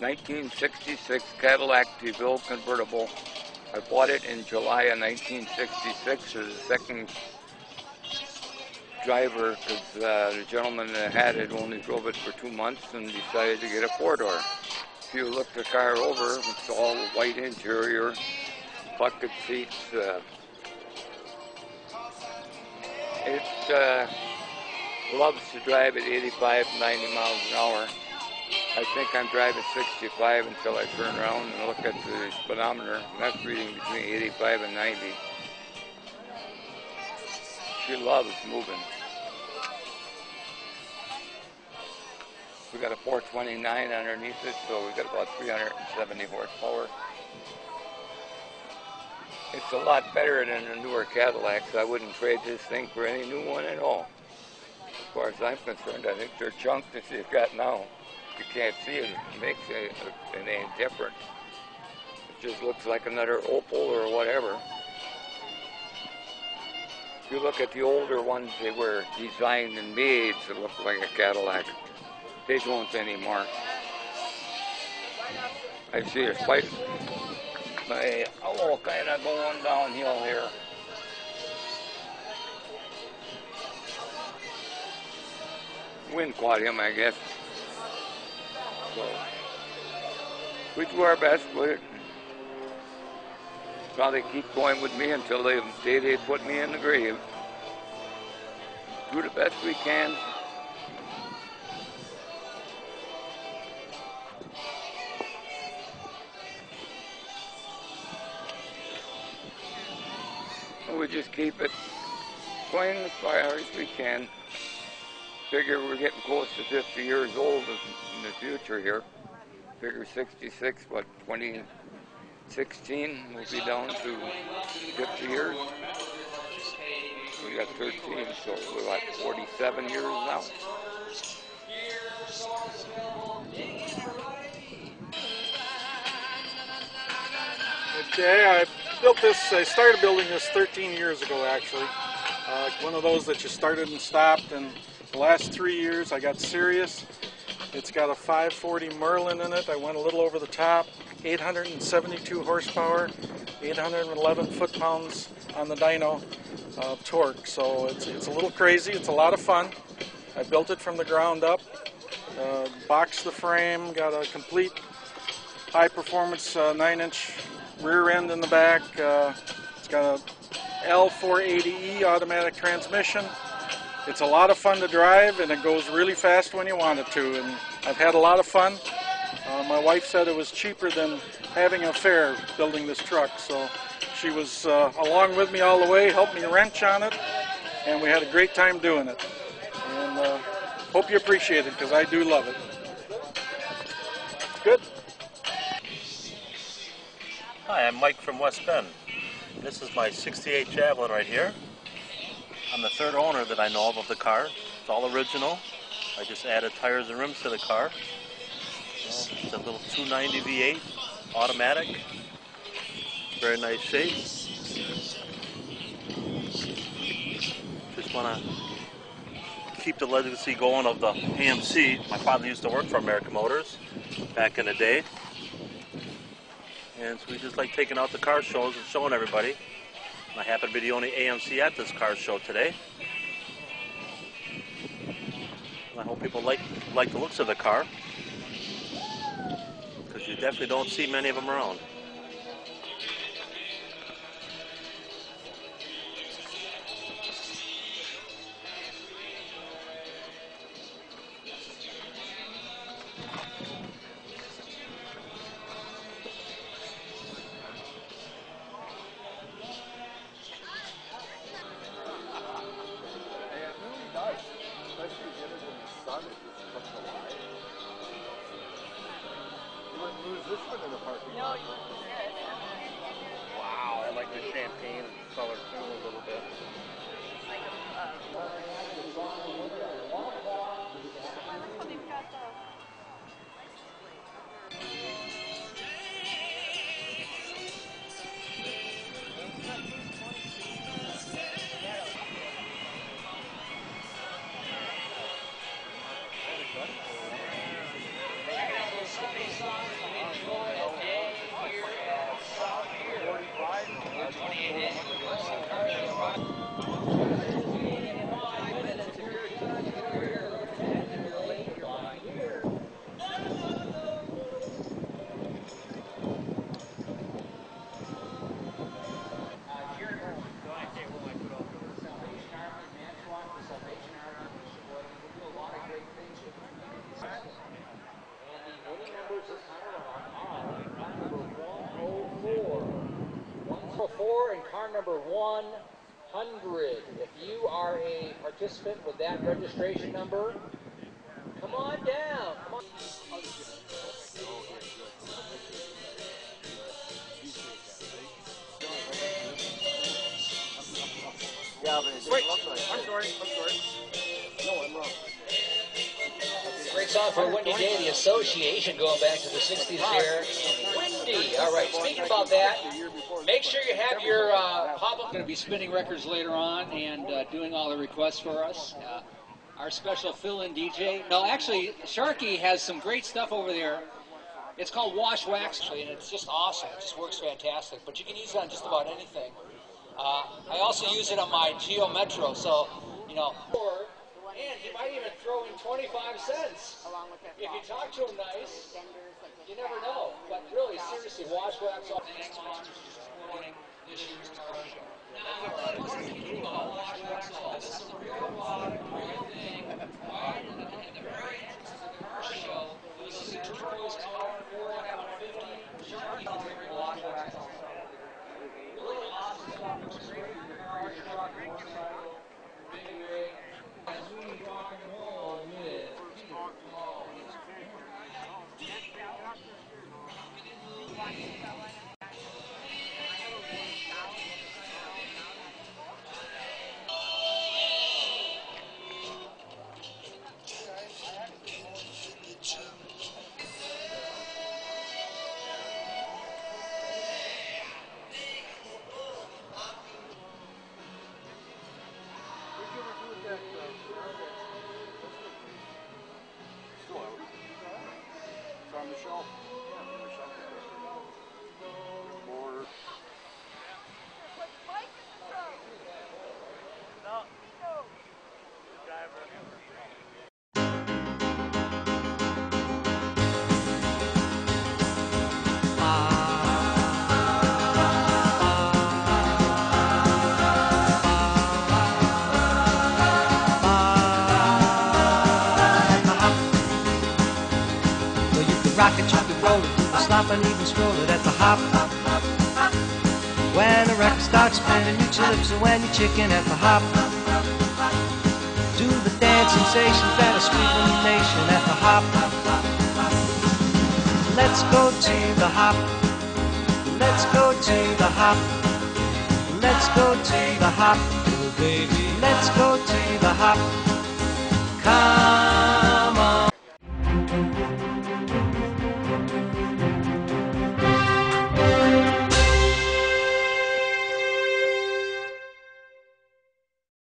1966 Cadillac DeVille convertible. I bought it in July of 1966 as a second driver because uh, the gentleman that had it only drove it for two months and decided to get a four door. If you look the car over, it's all white interior, bucket seats. Uh, it uh, loves to drive at 85, 90 miles an hour. I think I'm driving 65 until I turn around and look at the speedometer, and that's reading between 85 and 90. She loves moving. We got a 429 underneath it, so we got about 370 horsepower. It's a lot better than the newer Cadillacs. I wouldn't trade this thing for any new one at all. As far as I'm concerned, I think they're junk that they've got now. You can't see it. Makes a, a, an any difference. It just looks like another Opel or whatever. If you look at the older ones, they were designed and made to look like a Cadillac. They don't anymore. I see a quite my all kind of going downhill here. Wind caught him, I guess. We do our best with it. Probably keep going with me until they day they put me in the grave. Do the best we can. we just keep it going as far as we can. Figure we're getting close to 50 years old in the future here. Figure 66, what, 2016 we'll be down to 50 years. We got 13, so we're like 47 years now. Okay, I built this, I started building this 13 years ago actually. Uh, one of those that you started and stopped and last three years I got serious. It's got a 540 Merlin in it. I went a little over the top. 872 horsepower, 811 foot-pounds on the dyno uh, torque. So it's, it's a little crazy. It's a lot of fun. I built it from the ground up. Uh, boxed the frame, got a complete high-performance 9-inch uh, rear end in the back. Uh, it's got a 4L80E automatic transmission. It's a lot of fun to drive and it goes really fast when you want it to. And I've had a lot of fun. Uh, my wife said it was cheaper than having a fair building this truck. So she was uh, along with me all the way, helped me wrench on it, and we had a great time doing it. And uh, hope you appreciate it because I do love it. Good. Hi, I'm Mike from West Bend. This is my 68 Javelin right here. I'm the third owner that I know of of the car. It's all original. I just added tires and rims to the car. It's a little 290 V8 automatic. Very nice shape. Just want to keep the legacy going of the AMC. My father used to work for American Motors back in the day. And so we just like taking out the car shows and showing everybody. I happen to be the only AMC at this car show today. I hope people like like the looks of the car because you definitely don't see many of them around. this one in the parking lot? No. Wow, I like the champagne color too a little bit. It's like a, uh, 4 and car number 100. If you are a participant with that registration number, come on down. Come on. Wait, I'm sorry, I'm sorry. No, I'm wrong. Great song for a windy day. The association going back to the 60s here. Windy. All right. Speaking about that, make sure you have your uh, pop-up. going to be spinning records later on and uh, doing all the requests for us. Uh, our special fill-in DJ. No, actually, Sharky has some great stuff over there. It's called Wash Wax, actually, and it's just awesome. It just works fantastic. But you can use it on just about anything. Uh, I also use it on my Geo Metro, so you know. Or, and he might even throw in 25 cents. along with If you talk to him nice, you never know. But really, seriously, Wash Wax off. It's Well, you can rock it, you can roll it, slop, and even stroll it at the hop. When the record starts spinning, you lips and when you chicken at the hop. Do the dance sensations that are sweeping the nation at the hop. Let's go to the hop. Let's go to the hop. Let's go to the hop. Let's go to the hop. Come